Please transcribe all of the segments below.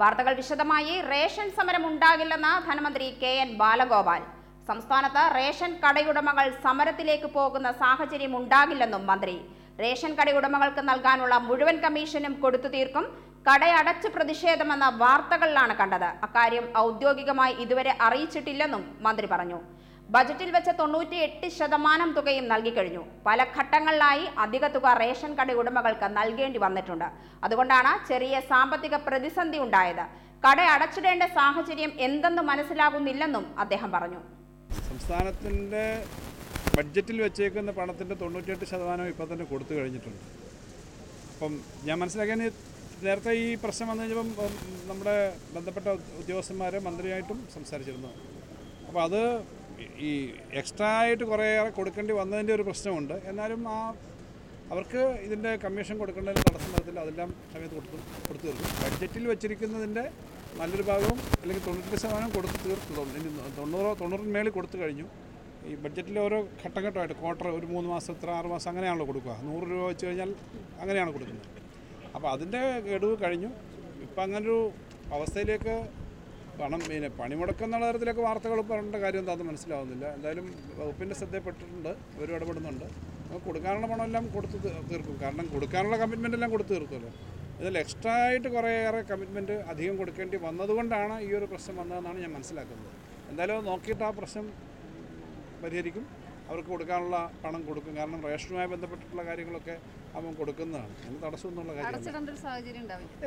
വാർത്തകൾ വിശദമായി. റേഷൻ സമരം ഉണ്ടാകില്ലെന്ന് ധനമന്ത്രി കെ എൻ ബാലഗോപാൽ. സംസ്ഥാനത്ത് റേഷൻ കടയുടമകൾ സമരത്തിലേക്ക് പോകുന്ന സാഹചര്യം ഉണ്ടാകില്ലെന്നും മന്ത്രി. റേഷൻ കടയുടമകൾക്ക് നൽകാനുള്ള മുഴുവൻ കമ്മീഷനും കൊടുത്തു തീർക്കും. കടയടച്ച് പ്രതിഷേധമെന്ന വാർത്തകളിലാണ് കണ്ടത്. അക്കാര്യം ഔദ്യോഗികമായി ഇതുവരെ അറിയിച്ചിട്ടില്ലെന്നും മന്ത്രി പറഞ്ഞു. ബജറ്റിൽ വെച്ച തൊണ്ണൂറ്റി എട്ട് ശതമാനം തുകയും നൽകിക്കഴിഞ്ഞു പല ഘട്ടങ്ങളിലായി അധിക തുക റേഷൻ കട ഉടമകൾക്ക് നൽകേണ്ടി വന്നിട്ടുണ്ട്. അതുകൊണ്ടാണ് ചെറിയ സാമ്പത്തിക പ്രതിസന്ധി ഉണ്ടായത്. കട അടച്ചിടേണ്ട സാഹചര്യം എന്തെന്ന് മനസ്സിലാകുന്നില്ലെന്നും അദ്ദേഹം പറഞ്ഞു. സംസ്ഥാനത്തിന്റെ ബഡ്ജറ്റിൽ വെച്ചേക്കുന്ന പണത്തിന്റെ തൊണ്ണൂറ്റിയെട്ട് ശതമാനം ഇപ്പം തന്നെ കൊടുത്തു കഴിഞ്ഞിട്ടുണ്ട്. അപ്പം ഞാൻ മനസ്സിലാക്കിയ നേരത്തെ ഈ പ്രശ്നം വന്നു കഴിഞ്ഞപ്പം നമ്മുടെ ബന്ധപ്പെട്ട ഉദ്യോഗസ്ഥന്മാരെ മന്ത്രിയായിട്ടും സംസാരിച്ചിരുന്നു. അപ്പോൾ അത് ഈ എക്സ്ട്രാ ആയിട്ട് കുറേയേറെ കൊടുക്കേണ്ടി വന്നതിന്റെ ഒരു പ്രശ്നമുണ്ട്. എന്നാലും ആ അവർക്ക് ഇതിന്റെ കമ്മീഷൻ കൊടുക്കേണ്ടതിന് തടസ്സം വരത്തില്ല. അതെല്ലാം സമയത്ത് കൊടുത്തു കൊടുത്തു തീർക്കും. ബഡ്ജറ്റിൽ വെച്ചിരിക്കുന്നതിന്റെ നല്ലൊരു ഭാഗവും അല്ലെങ്കിൽ തൊണ്ണൂറ്റി ശതമാനം കൊടുത്ത് തീർത്തു ഇനി തൊണ്ണൂറോ തൊണ്ണൂറിന് മേളിൽ കൊടുത്തു കഴിഞ്ഞു. ഈ ബഡ്ജറ്റിൽ ഓരോ ഘട്ടം ഘട്ടമായിട്ട് ക്വാർട്ടർ ഒരു മൂന്ന് മാസം ഇത്ര ആറ് മാസം അങ്ങനെയാണല്ലോ കൊടുക്കുക. നൂറ് രൂപ വെച്ച് കഴിഞ്ഞാൽ അങ്ങനെയാണ് കൊടുക്കുന്നത്. അപ്പോൾ അതിന്റെ ഗഡുവ് കഴിഞ്ഞു. ഇപ്പം അങ്ങനൊരു അവസ്ഥയിലേക്ക് പണം പിന്നെ പണിമുടക്കം എന്നുള്ള തരത്തിലൊക്കെ വാർത്തകൾ പറഞ്ഞിട്ട് കാര്യം എന്താണെന്ന് മനസ്സിലാവുന്നില്ല. എന്തായാലും വകുപ്പിന്റെ ശ്രദ്ധയിൽപ്പെട്ടിട്ടുണ്ട് അവരും ഇടപെടുന്നുണ്ട്. കൊടുക്കാനുള്ള പണമെല്ലാം കൊടുത്ത് തീർക്കും. കാരണം കൊടുക്കാനുള്ള കമ്മിറ്റ്മെന്റ് എല്ലാം കൊടുത്ത് തീർക്കുമല്ലോ. ഇതിൽ എക്സ്ട്രാ ആയിട്ട് കുറേയേറെ കമ്മിറ്റ്മെന്റ് അധികം കൊടുക്കേണ്ടി വന്നതുകൊണ്ടാണ് ഈ ഒരു പ്രശ്നം വന്നതെന്നാണ് ഞാൻ മനസ്സിലാക്കുന്നത്. എന്തായാലും അത് നോക്കിയിട്ട് ആ പ്രശ്നം പരിഹരിക്കും. അവർക്ക് കൊടുക്കാനുള്ള പണം കൊടുക്കും. കാരണം റേഷനുമായി ബന്ധപ്പെട്ടിട്ടുള്ള കാര്യങ്ങളൊക്കെ അവൻ കൊടുക്കുന്നതാണ്. അതിന് തടസ്സമൊന്നുള്ള കാര്യം ഒരു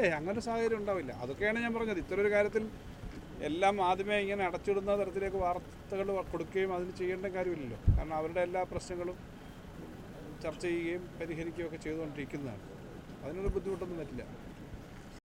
ഏയ് അങ്ങനെ ഒരു സാഹചര്യം ഉണ്ടാവില്ല. അതൊക്കെയാണ് ഞാൻ പറഞ്ഞത്. ഇത്തരൊരു കാര്യത്തിൽ എല്ലാം ആദ്യമേ ഇങ്ങനെ അടച്ചിടുന്ന തരത്തിലേക്ക് വാർത്തകൾ കൊടുക്കുകയും അതിന് ചെയ്യേണ്ട കാര്യമില്ലല്ലോ. കാരണം അവരുടെ എല്ലാ പ്രശ്നങ്ങളും ചർച്ച ചെയ്യുകയും പരിഹരിക്കുകയും ഒക്കെ ചെയ്തുകൊണ്ടിരിക്കുന്നതാണ്. അതിനൊരു ബുദ്ധിമുട്ടൊന്നും പറ്റില്ല